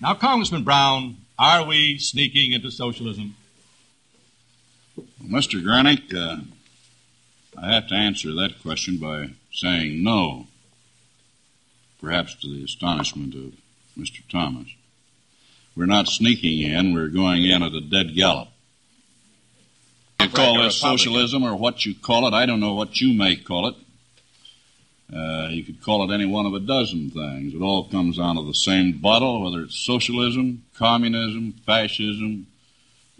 Now, Congressman Brown, are we sneaking into socialism? Mr. Granick, uh, I have to answer that question by saying no, perhaps to the astonishment of Mr. Thomas. We're not sneaking in, we're going in at a dead gallop. You call this socialism or what you call it, I don't know what you may call it. Uh, you could call it any one of a dozen things. It all comes out of the same bottle, whether it's socialism, communism, fascism,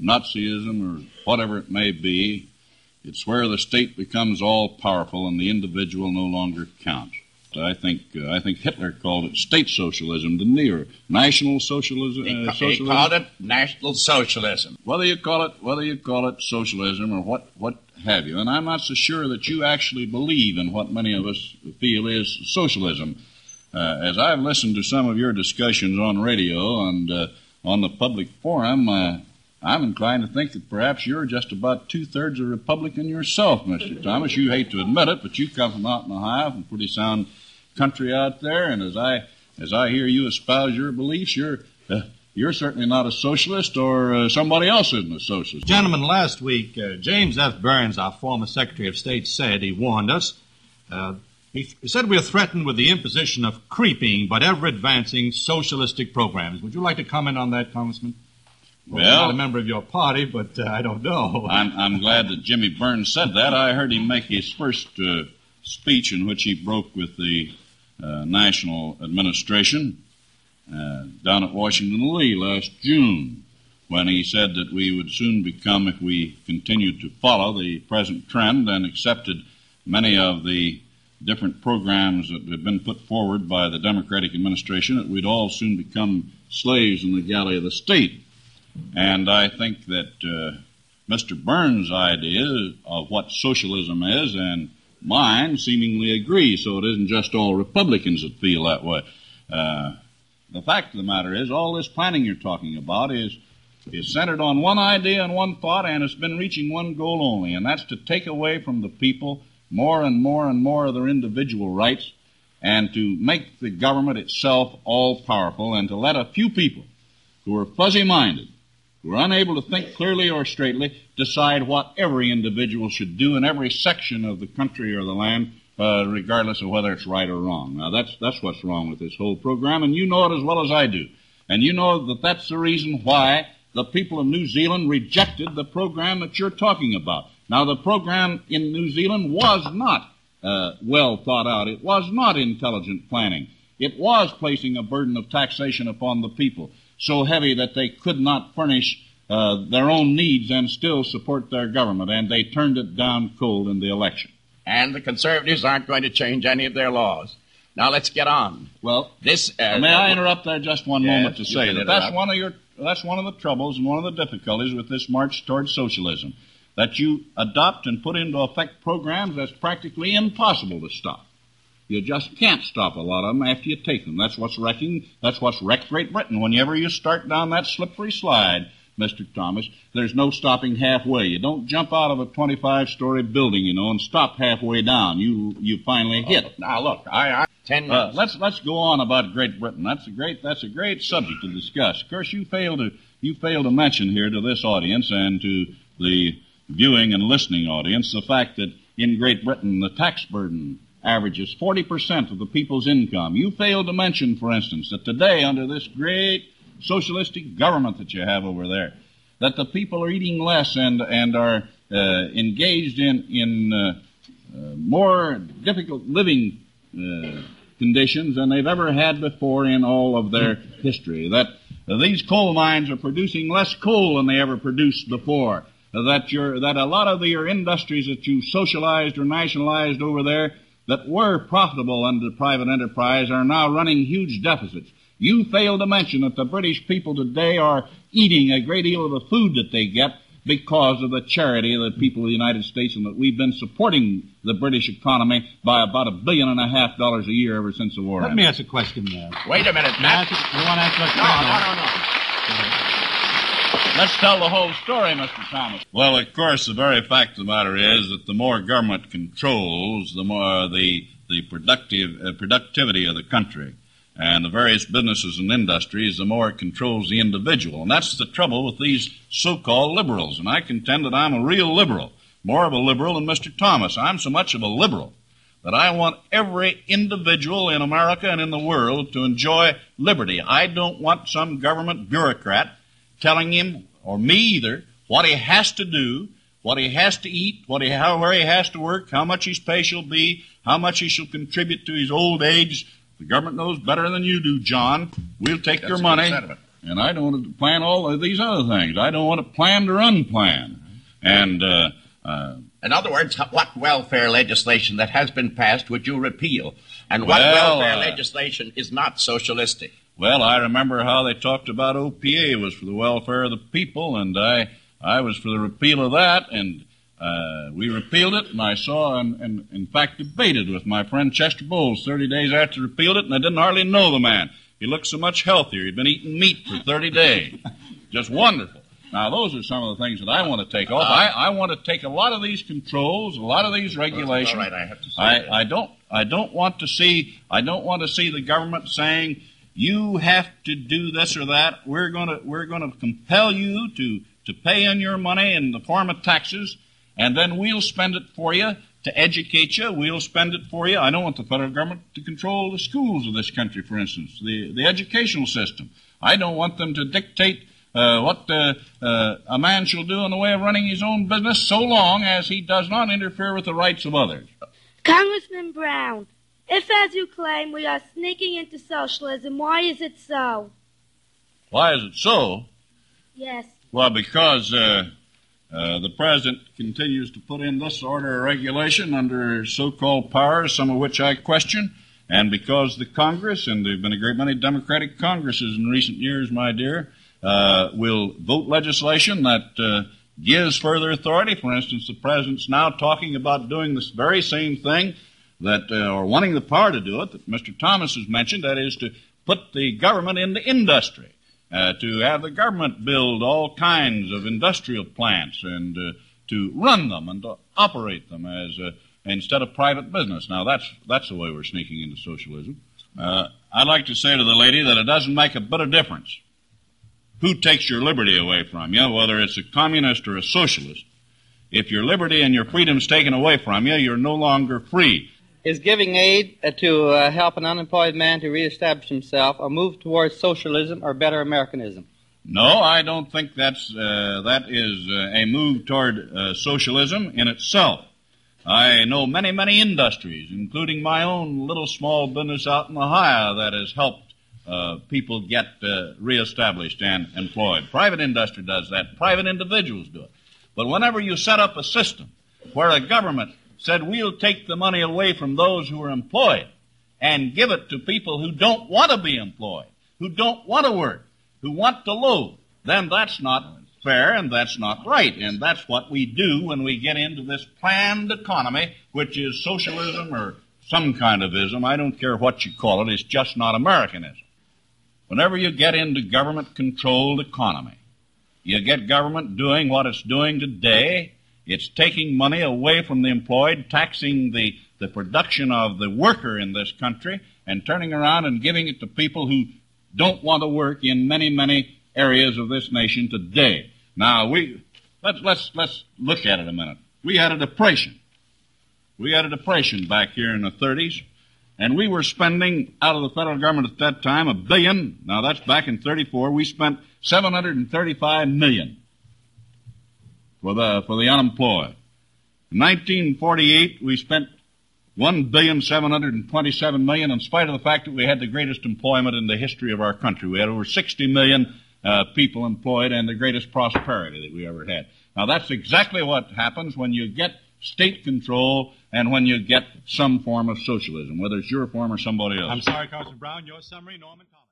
Nazism, or whatever it may be. It's where the state becomes all powerful and the individual no longer counts. I think uh, I think Hitler called it state socialism, didn't he, or national socialism? He, uh, socialism? he called it national socialism. Whether you call it whether you call it socialism or what what have you, and I'm not so sure that you actually believe in what many of us feel is socialism. Uh, as I've listened to some of your discussions on radio and uh, on the public forum, uh, I'm inclined to think that perhaps you're just about two thirds a Republican yourself, Mr. Thomas. You hate to admit it, but you come from out in Ohio, from pretty sound country out there, and as I as I hear you espouse your beliefs, you're uh, you're certainly not a socialist, or uh, somebody else isn't a socialist. Gentlemen, last week uh, James F. Byrnes, our former Secretary of State, said he warned us. Uh, he, he said we are threatened with the imposition of creeping but ever advancing socialistic programs. Would you like to comment on that, Congressman? Well, I'm not a member of your party, but uh, I don't know. I'm, I'm glad that Jimmy Byrnes said that. I heard him make his first uh, speech in which he broke with the uh, national administration uh, down at Washington Lee last June when he said that we would soon become, if we continued to follow the present trend and accepted many of the different programs that have been put forward by the Democratic administration, that we'd all soon become slaves in the galley of the state. And I think that uh, Mr. Byrnes' idea of what socialism is and mine seemingly agree, so it isn't just all Republicans that feel that way. Uh, the fact of the matter is, all this planning you're talking about is is centered on one idea and one thought, and it's been reaching one goal only, and that's to take away from the people more and more and more of their individual rights, and to make the government itself all powerful, and to let a few people who are fuzzy minded who are unable to think clearly or straightly decide what every individual should do in every section of the country or the land, uh, regardless of whether it's right or wrong. Now that's that's what's wrong with this whole program, and you know it as well as I do. And you know that that's the reason why the people of New Zealand rejected the program that you're talking about. Now the program in New Zealand was not uh, well thought out. It was not intelligent planning. It was placing a burden of taxation upon the people so heavy that they could not furnish uh, their own needs and still support their government, and they turned it down cold in the election. And the conservatives aren't going to change any of their laws. Now let's get on. Well, this. Uh, may I interrupt there just one yes, moment to say that that's one of your that's one of the troubles and one of the difficulties with this march towards socialism. That you adopt and put into effect programs that's practically impossible to stop. You just can't stop a lot of them after you take them. That's what's wrecking, that's what's wrecked Great Britain. Whenever you start down that slippery slide, Mr. Thomas, there's no stopping halfway. You don't jump out of a 25 story building, you know, and stop halfway down. You, you finally hit. Oh, now look, I, I, ten uh, let's, let's go on about Great Britain. That's a great, that's a great subject to discuss. Of course, you fail to, you fail to mention here to this audience and to the viewing and listening audience the fact that in Great Britain the tax burden averages 40% of the people's income. You failed to mention, for instance, that today, under this great socialistic government that you have over there, that the people are eating less and, and are uh, engaged in, in uh, uh, more difficult living uh, conditions than they've ever had before in all of their history. That these coal mines are producing less coal than they ever produced before. That, that a lot of your industries that you socialized or nationalized over there that were profitable under private enterprise are now running huge deficits. You fail to mention that the British people today are eating a great deal of the food that they get because of the charity of the people of the United States and that we've been supporting the British economy by about a billion and a half dollars a year ever since the war Let ended. me ask a question there. Wait a minute, Matt. You want to ask a question? No, no, no, no. Let's tell the whole story, Mr. Thomas. Well, of course, the very fact of the matter is that the more government controls, the more the the productive uh, productivity of the country. And the various businesses and industries, the more it controls the individual. And that's the trouble with these so-called liberals. And I contend that I'm a real liberal, more of a liberal than Mr. Thomas. I'm so much of a liberal that I want every individual in America and in the world to enjoy liberty. I don't want some government bureaucrat telling him, or me either, what he has to do, what he has to eat, what he, how, where he has to work, how much his pay shall be, how much he shall contribute to his old age, the government knows better than you do, John. We'll take That's your money. And I don't want to plan all of these other things. I don't want to plan or unplan. And, uh, uh, In other words, what welfare legislation that has been passed would you repeal? And what Well, welfare uh, legislation is not socialistic? well, I remember how they talked about OPA was for the welfare of the people, and I, I was for the repeal of that, and, uh, we repealed it, and I saw, and, and in fact debated with my friend Chester Bowles 30 days after repealed it, and I didn't hardly know the man. He looked so much healthier. He'd been eating meat for 30 days. Just wonderful. Now, those are some of the things that I want to take off. I, I want to take a lot of these controls, a lot of these regulations. All right, I have to say that. I, I don't I don't want to see I don't want to see the government saying you have to do this or that. We're gonna we're gonna compel you to to pay in your money in the form of taxes, and then we'll spend it for you to educate you. We'll spend it for you. I don't want the federal government to control the schools of this country, for instance, the the educational system. I don't want them to dictate uh, what uh, uh, a man shall do in the way of running his own business so long as he does not interfere with the rights of others. Congressman Brown, if as you claim we are sneaking into socialism, why is it so? Why is it so? Yes. Well, because uh, the president continues to put in this order of regulation under so-called powers, some of which I question, and because the Congress, and there have been a great many Democratic Congresses in recent years, my dear, uh, will vote legislation that uh, gives further authority. For instance, the president's now talking about doing this very same thing that, uh, or wanting the power to do it, that Mr. Thomas has mentioned, that is to put the government into industry uh, to have the government build all kinds of industrial plants and uh, to run them and to operate them as uh, instead of private business. Now that's that's the way we're sneaking into socialism. Uh, I'd like to say to the lady that it doesn't make a bit of difference who takes your liberty away from you, whether it's a communist or a socialist. If your liberty and your freedom's taken away from you, you're no longer free. Is giving aid uh, to uh, help an unemployed man to reestablish himself a move towards socialism or better Americanism? No, I don't think that's uh, that is uh, a move toward uh, socialism in itself. I know many, many industries, including my own little small business out in Ohio, that has helped uh, people get reestablished and employed. Private industry does that. Private individuals do it. But whenever you set up a system where a government said we'll take the money away from those who are employed and give it to people who don't want to be employed, who don't want to work, who want to load, then that's not fair and that's not right. And that's what we do when we get into this planned economy, which is socialism or some kind of ism. I don't care what you call it. It's just not Americanism. Whenever you get into government controlled economy, you get government doing what it's doing today. It's taking money away from the employed, taxing the, the production of the worker in this country, and turning around and giving it to people who don't want to work in many, many areas of this nation today. Now we let's let's let's look at it a minute. We had a depression. We had a depression back here in the 30s, and we were spending out of the federal government at that time a billion. Now that's back in 34. We spent 735 million for the for the unemployed. In 1948, we spent one billion seven hundred and twenty-seven million. In spite of the fact that we had the greatest employment in the history of our country, we had over 60 million uh, people employed and the greatest prosperity that we ever had. Now that's exactly what happens when you get state control and when you get some form of socialism, whether it's your form or somebody else. I'm sorry, Congressman Brown. Your summary, Norman Thomas.